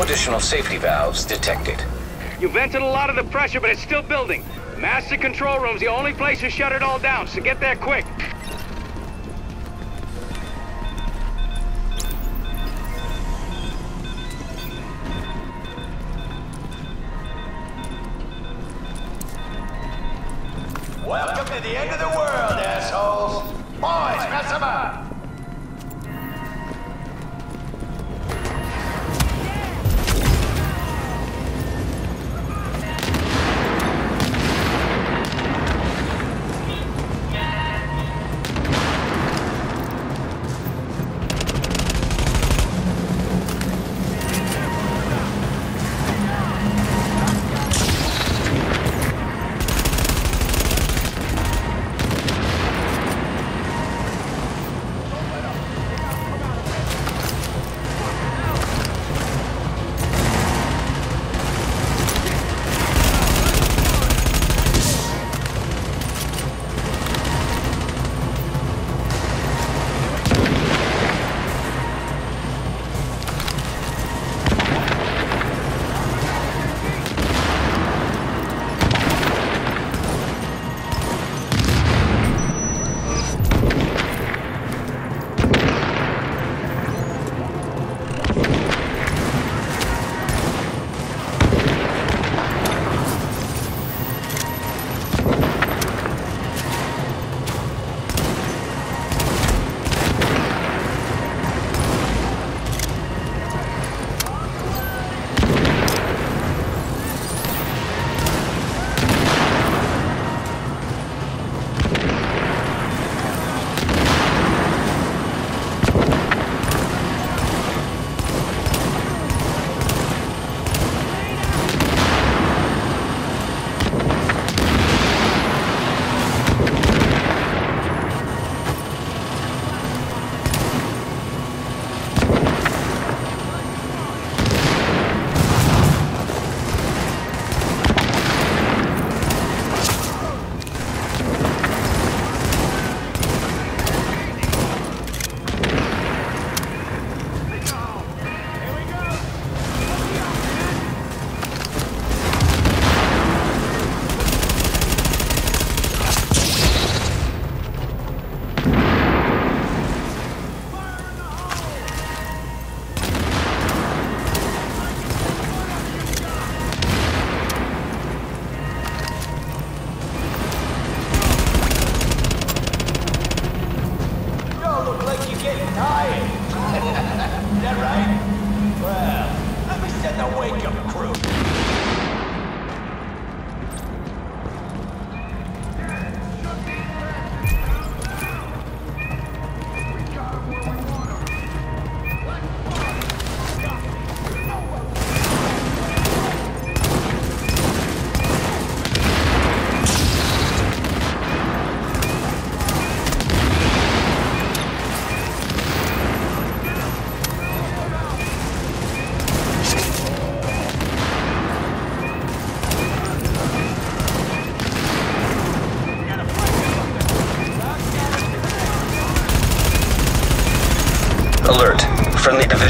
No additional safety valves detected. You vented a lot of the pressure, but it's still building. Master control room's the only place to shut it all down, so get there quick. Welcome to the end of the world, assholes! Boys, mess them up!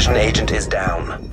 Agent is down.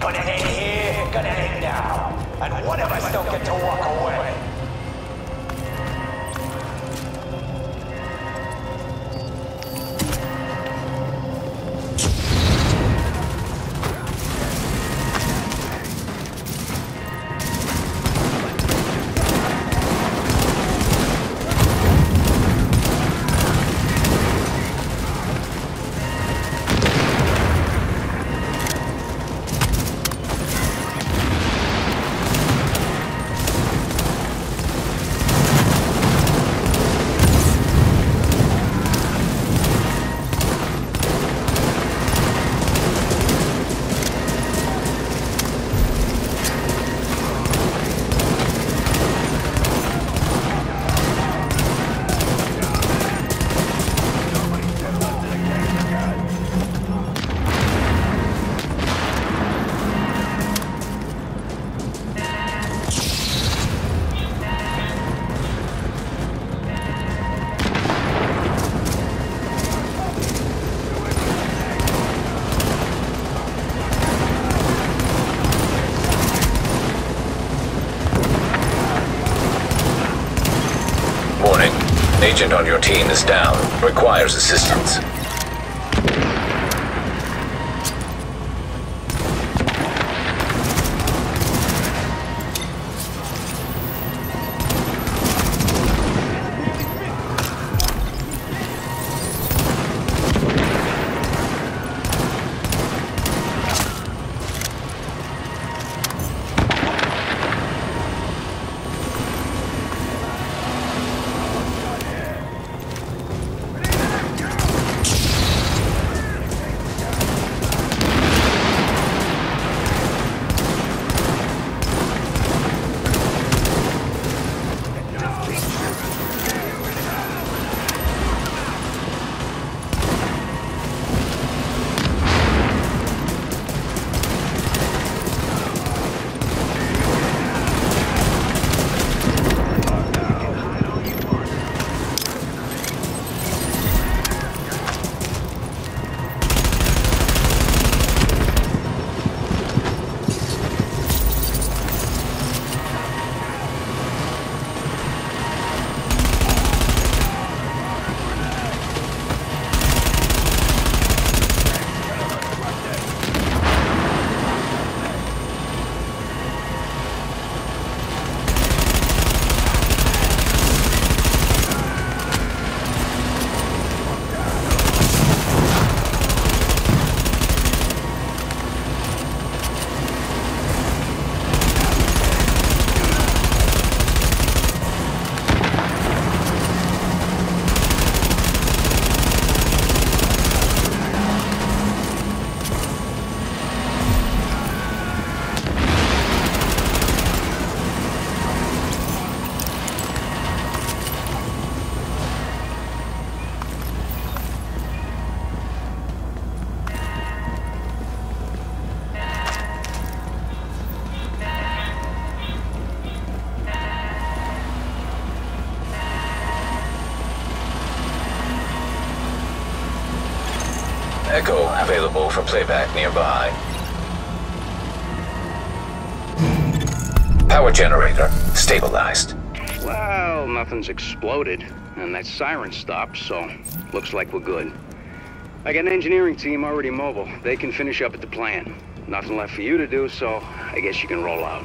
Gonna end here, gonna end now. And one of us don't get to walk away. Agent on your team is down. Requires assistance. For playback nearby. Power generator stabilized. Well, nothing's exploded, and that siren stopped, so looks like we're good. I got an engineering team already mobile. They can finish up at the plant. Nothing left for you to do, so I guess you can roll out.